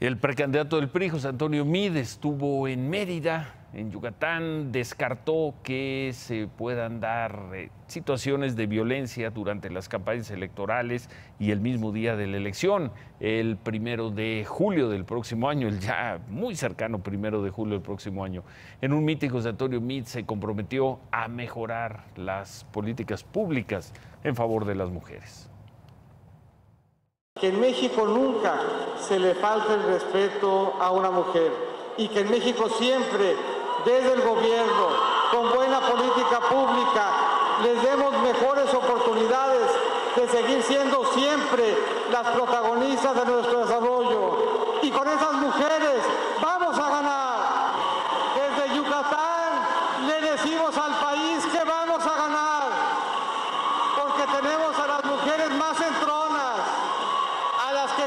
El precandidato del PRI, José Antonio Mid, estuvo en Mérida, en Yucatán, descartó que se puedan dar eh, situaciones de violencia durante las campañas electorales y el mismo día de la elección, el primero de julio del próximo año, el ya muy cercano primero de julio del próximo año. En un mítico, José Antonio Mid se comprometió a mejorar las políticas públicas en favor de las mujeres que en México nunca se le falte el respeto a una mujer y que en México siempre, desde el gobierno, con buena política pública, les demos mejores oportunidades de seguir siendo siempre las protagonistas de nuestro desarrollo. Y con esas mujeres vamos a ganar. Desde Yucatán le decimos al país que vamos a ganar, porque tenemos a las mujeres más entronas, a las que